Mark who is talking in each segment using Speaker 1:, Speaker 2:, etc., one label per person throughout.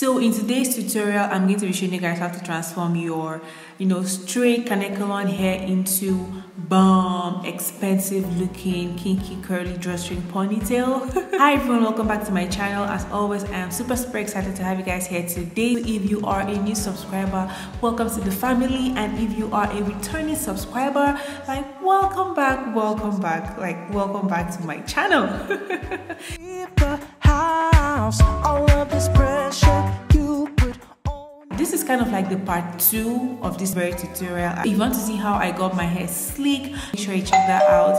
Speaker 1: So in today's tutorial, I'm going to be showing you guys how to transform your, you know, straight Kanekalon hair into bomb, expensive looking, kinky, curly drawstring ponytail. Hi everyone, welcome back to my channel. As always, I am super, super excited to have you guys here today. If you are a new subscriber, welcome to the family. And if you are a returning subscriber, like welcome back, welcome back, like welcome back to my channel. this is kind of like the part two of this very tutorial. If you want to see how i got my hair sleek make sure you check that out.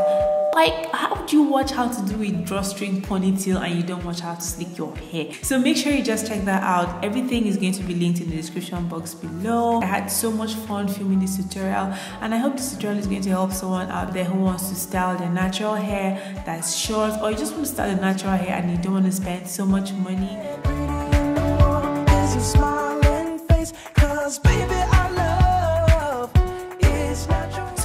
Speaker 1: Like how do you watch how to do a drawstring ponytail and you don't watch how to sleek your hair? So make sure you just check that out. Everything is going to be linked in the description box below. I had so much fun filming this tutorial and i hope this tutorial is going to help someone out there who wants to style their natural hair that's short or you just want to style the natural hair and you don't want to spend so much money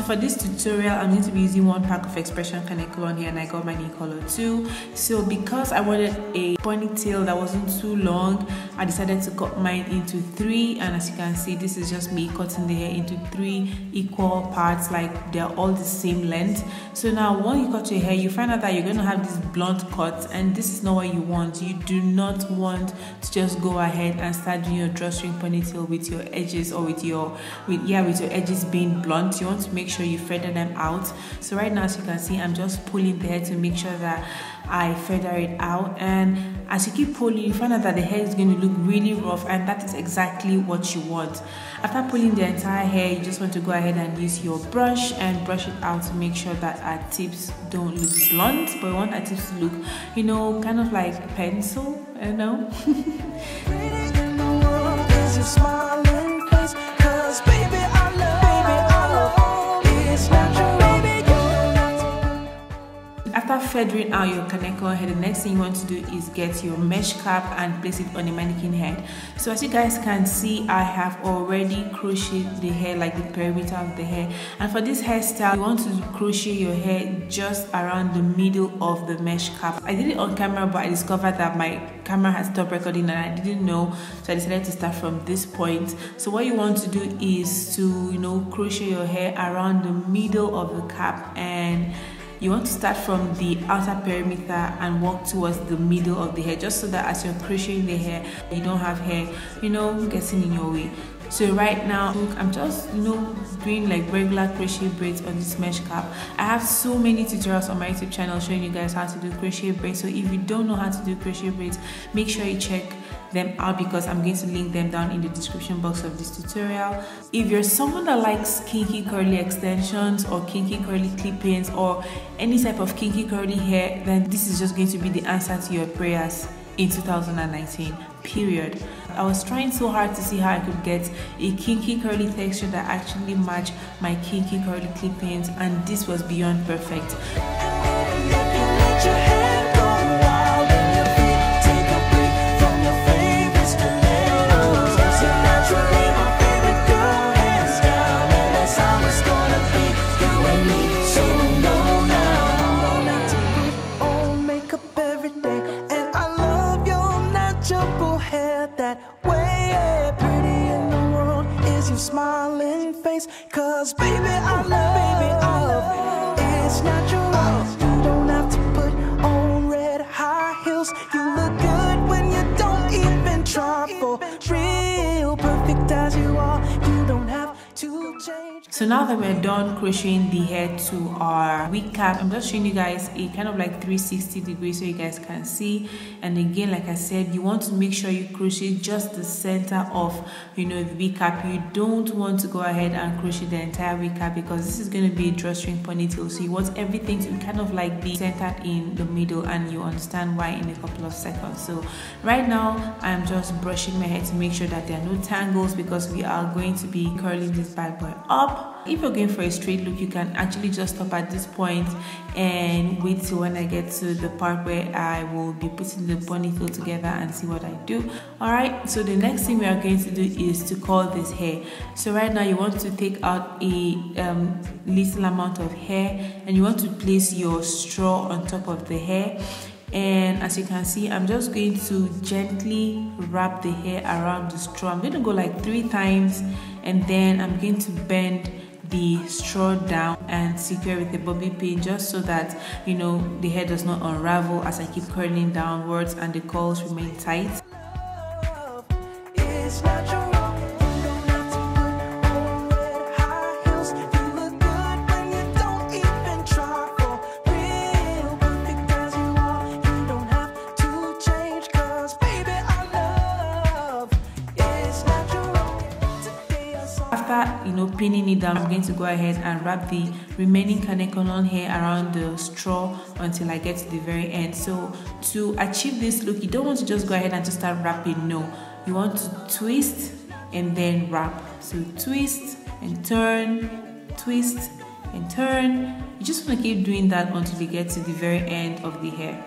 Speaker 1: for this tutorial, I'm going to be using one pack of X-pression Kanekalon here and I got my new color too. So because I wanted a ponytail that wasn't too long, I decided to cut mine into three and as you can see, this is just me cutting the hair into three equal parts like they're all the same length. So now when you cut your hair, you find out that you're going to have this blunt cut and this is not what you want. You do not want to just go ahead and start doing your drawstring ponytail with your edges or with your, with yeah, with your edges being blunt. You want to make sure sure you feather them out. So right now as you can see i'm just pulling the hair to make sure that i feather it out. And as you keep pulling you find out that the hair is going to look really rough and that is exactly what you want. After pulling the entire hair you just want to go ahead and use your brush and brush it out to make sure that our tips don't look blunt. But we want our tips to look you know kind of like pencil don't know after feathering out your Kanekalon head, the next thing you want to do is get your mesh cap and place it on the mannequin head. So as you guys can see, I have already crocheted the hair, like the perimeter of the hair. And for this hairstyle, you want to crochet your hair just around the middle of the mesh cap. I did it on camera, but I discovered that my camera had stopped recording and I didn't know. So I decided to start from this point. So what you want to do is to, you know, crochet your hair around the middle of the cap and you want to start from the outer perimeter and walk towards the middle of the hair just so that as you're crocheting the hair you don't have hair you know getting in your way so right now look i'm just you know doing like regular crochet braids on this mesh cap. I have so many tutorials on my youtube channel showing you guys how to do crochet braids. So if you don't know how to do crochet braids make sure you check them out because I'm going to link them down in the description box of this tutorial. If you're someone that likes kinky curly extensions or kinky curly clip-ins or any type of kinky curly hair, then this is just going to be the answer to your prayers in 2019 period i was trying so hard to see how i could get a kinky curly texture that actually matched my kinky curly clip-ins and this was beyond perfect Cause baby I love, baby I love It's natural. You don't have to put on red high heels. You look good when you don't even try for real so now that we're done crocheting the hair to our wig cap i'm just showing you guys a kind of like 360 degrees so you guys can see. And again like i said you want to make sure you crochet just the center of you know the wig cap. You don't want to go ahead and crochet the entire wig cap because this is going to be a drawstring ponytail. So you want everything to kind of like be centered in the middle and you understand why in a couple of seconds. So right now i'm just brushing my hair to make sure that there are no tangles because we are going to be curling this bad boy up if you're going for a straight look you can actually just stop at this point and wait till when I get to the part where I will be putting the ponytail together and see what I do. Alright so the next thing we are going to do is to curl this hair. So right now you want to take out a um, little amount of hair and you want to place your straw on top of the hair and as you can see i'm just going to gently wrap the hair around the straw. I'm going to go like three times and then i'm going to bend the straw down and secure with a bobby pin just so that you know the hair does not unravel as i keep curling downwards and the curls remain tight pinning it down i'm going to go ahead and wrap the remaining kanekalon hair around the straw until i get to the very end. So to achieve this look you don't want to just go ahead and just start wrapping no. You want to twist and then wrap. So twist and turn twist and turn. You just want to keep doing that until you get to the very end of the hair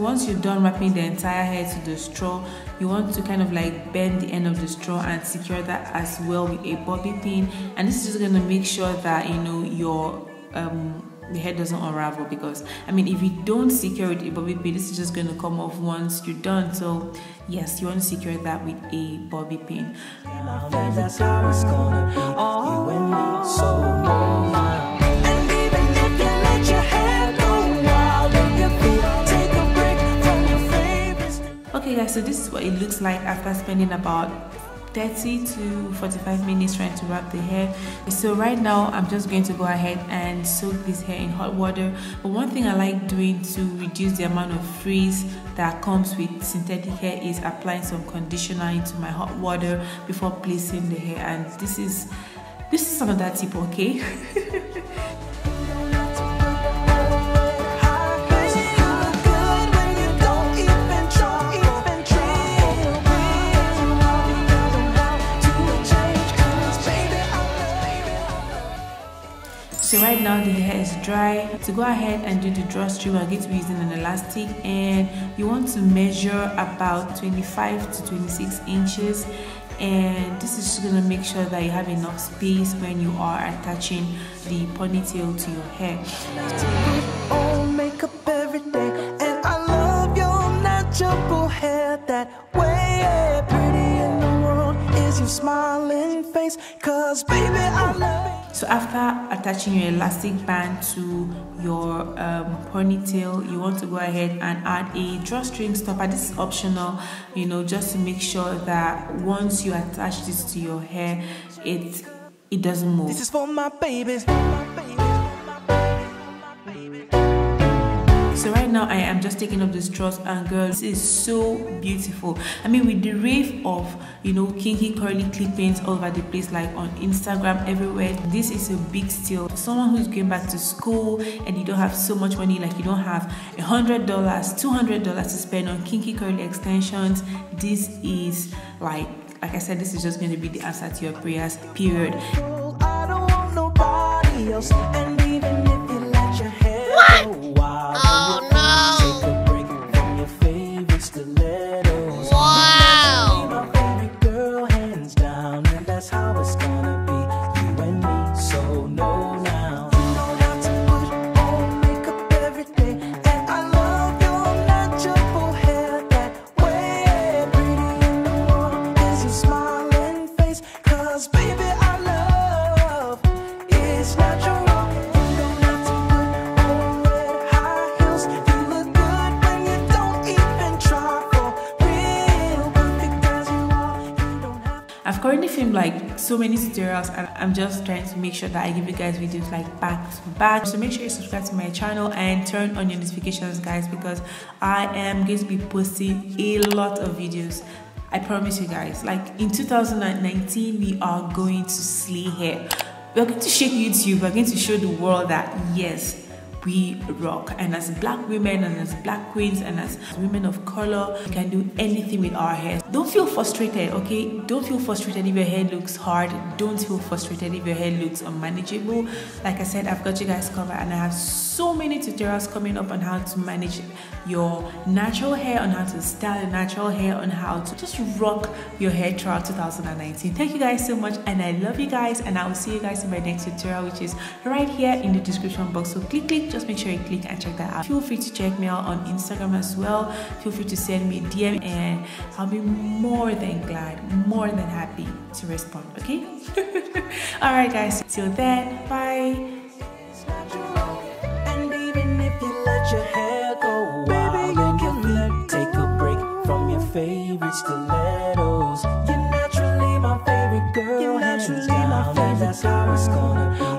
Speaker 1: wrapping the entire hair to the straw you want to kind of like bend the end of the straw and secure that as well with a bobby pin. And this is just to make sure that you know your um the hair doesn't unravel because I mean if you don't secure it with a bobby pin this is just going to come off once you're done. So yes you want to secure that with a bobby pin guys so this is what it looks like after spending about 30 to 45 minutes trying to wrap the hair. So right now i'm just going to go ahead and soak this hair in hot water. But one thing i like doing to reduce the amount of frizz that comes with synthetic hair is applying some conditioner into my hot water before placing the hair. And this is this is that tip okay right now the hair is dry. To go ahead and do the drawstring we're going to be using an elastic and you want to measure about 25 to 26 inches. And this is just going to make sure that you have enough space when you are attaching the ponytail to your hair. Smiling face. Cause baby I love so after attaching your elastic band to your um, ponytail you want to go ahead and add a drawstring stopper. This is optional you know just to make sure that once you attach this to your hair it it doesn't move. This is for my babies. so right now i am just taking up the straws and girls this is so beautiful. I mean with the rave of you know kinky curly clip-ins all over the place like on instagram everywhere this is a big steal. Someone who's going back to school and you don't have so much money like you don't have a hundred dollars two hundred dollars to spend on kinky curly extensions this is like like i said this is just going to be the answer to your prayers period currently filmed like so many tutorials and I'm just trying to make sure that I give you guys videos like back to back. So make sure you subscribe to my channel and turn on your notifications guys because I am going to be posting a lot of videos. I promise you guys like in 2019 we are going to slay here. We're going to shake YouTube. We're going to show the world that yes we rock. And as black women and as black queens and as women of color, we can do anything with our hair. Don't feel frustrated, okay? Don't feel frustrated if your hair looks hard. Don't feel frustrated if your hair looks unmanageable. Like I said, I've got you guys covered and I have so many tutorials coming up on how to manage your natural hair, on how to style your natural hair, on how to just rock your hair throughout 2019. Thank you guys so much and I love you guys and I will see you guys in my next tutorial which is right here in the description box. So click, click, just make sure you click and check that out. Feel free to check me out on Instagram as well. Feel free to send me a DM and I'll be more than glad, more than happy to respond, okay? Alright guys, till then, bye.
Speaker 2: favorite stilettos. You're naturally my favorite girl. You're naturally my favorite. That's how it's gonna